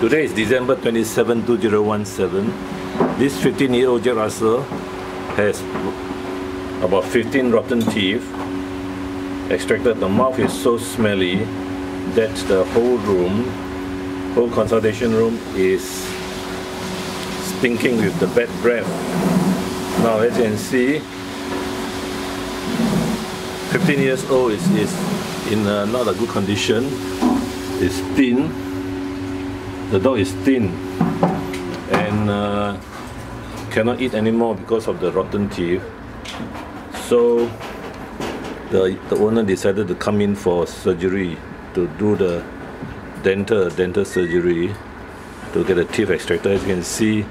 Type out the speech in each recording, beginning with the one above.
Today is December 27, 2017. This 15 year old Jack Russell has about 15 rotten teeth. Extracted, the mouth is so smelly that the whole room, whole consultation room is stinking with the bad breath. Now as you can see, 15 years old is, is in uh, not a good condition. It's thin the dog is thin and uh, cannot eat anymore because of the rotten teeth. So the, the owner decided to come in for surgery to do the dental dental surgery to get a teeth extractor. As you can see,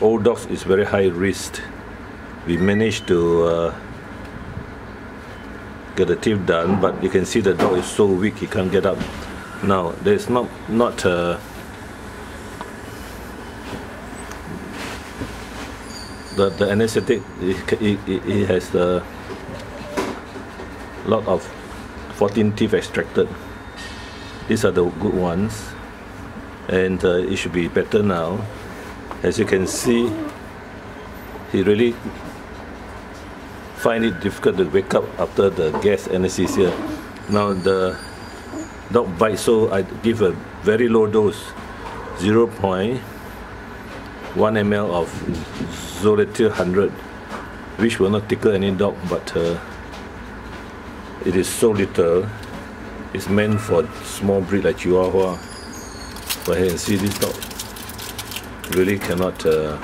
old dogs is very high risk. We managed to uh, get the teeth done, but you can see the dog is so weak he can't get up. Now, there's not not uh, the the anesthetic. It, it, it has a lot of 14 teeth extracted. These are the good ones, and uh, it should be better now. As you can see, he really find it difficult to wake up after the gas anesthesia. Now the dog bite so I give a very low dose 0.1 ml of Zoletil 100 which will not tickle any dog but uh, it is so little. It's meant for small breed like Chihuahua. But here see this dog really cannot uh,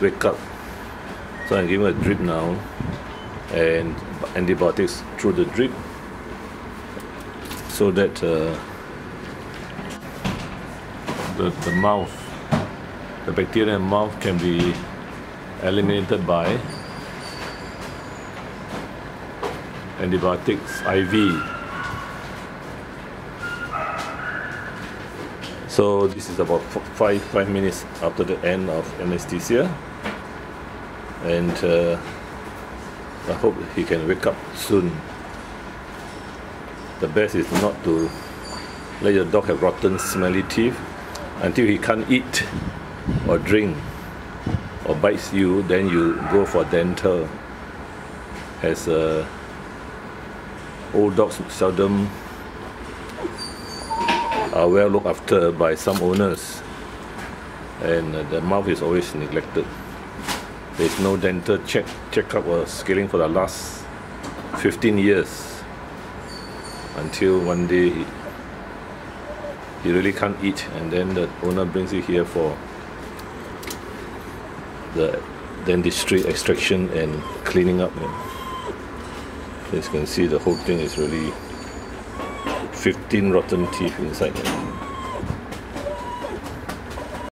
wake up. So I'm giving a drip now and antibiotics through the drip so that uh, the, the mouth, the bacteria in mouth can be eliminated by antibiotics IV. So this is about five five minutes after the end of anesthesia, and uh, I hope he can wake up soon. The best is not to let your dog have rotten smelly teeth until he can't eat or drink or bites you then you go for dental. As uh, old dogs seldom are well looked after by some owners and uh, the mouth is always neglected there is no dental check checkup or scaling for the last 15 years. Until one day he, he really can't eat and then the owner brings it here for the dentistry extraction and cleaning up and as you can see the whole thing is really 15 rotten teeth inside